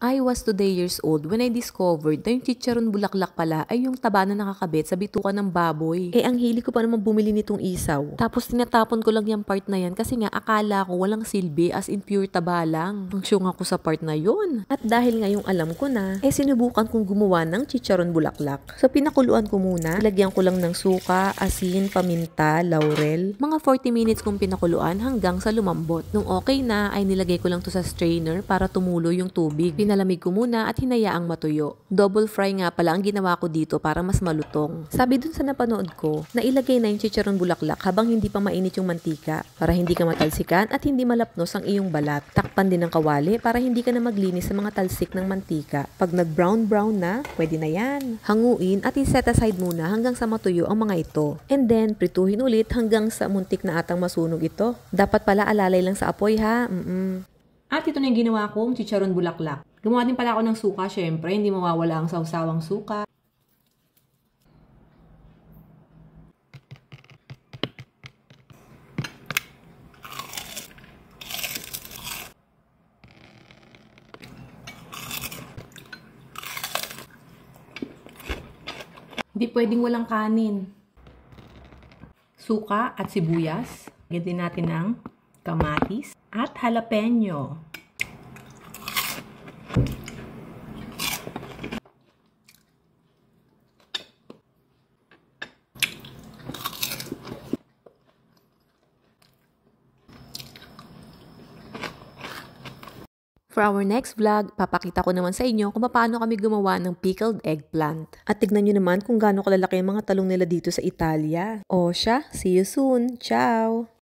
I was today years old when I discovered na yung chicharon bulaklak pala ay yung taba na nakakabit sa bitukan ng baboy. Eh ang hili ko pa naman bumili nitong isaw. Tapos tinatapon ko lang yung part na yan kasi nga akala ko walang silbi as in pure taba lang. Ang syung ako sa part na yon. At dahil ngayong alam ko na, eh sinubukan kong gumawa ng chicharon bulaklak. So pinakuluan ko muna, lagyan ko lang ng suka, asin, paminta, laurel. Mga 40 minutes kong pinakuluan hanggang sa lumambot. Nung okay na ay nilagay ko lang to sa strainer para tumulo yung tubig. Pinalamig ko muna at hinayaang matuyo. Double fry nga pala ang ginawa ko dito para mas malutong. Sabi dun sa napanood ko, na ilagay na yung chicharon bulaklak habang hindi pa mainit yung mantika para hindi ka matalsikan at hindi malapnos ang iyong balat. Takpan din ng kawali para hindi ka na maglinis sa mga talsik ng mantika. Pag nag-brown-brown na, pwede na yan. Hanguin at iset aside muna hanggang sa matuyo ang mga ito. And then, prituhin ulit hanggang sa muntik na atang masunog ito. Dapat pala alalay lang sa apoy ha. Mm-mm. At ito na yung ginawa kong chicharon bulaklak. Gumawa din pala ako ng suka, syempre. Hindi mawawala ang sawsawang suka. Hindi pwedeng walang kanin. Suka at sibuyas. Din natin ng kamatis at jalapeno. For our next vlog, papakita ko naman sa inyo kung paano kami gumawa ng pickled eggplant. At tignan nyo naman kung gaano kalalaki ang mga talong nila dito sa Italia. O siya, see you soon. Ciao!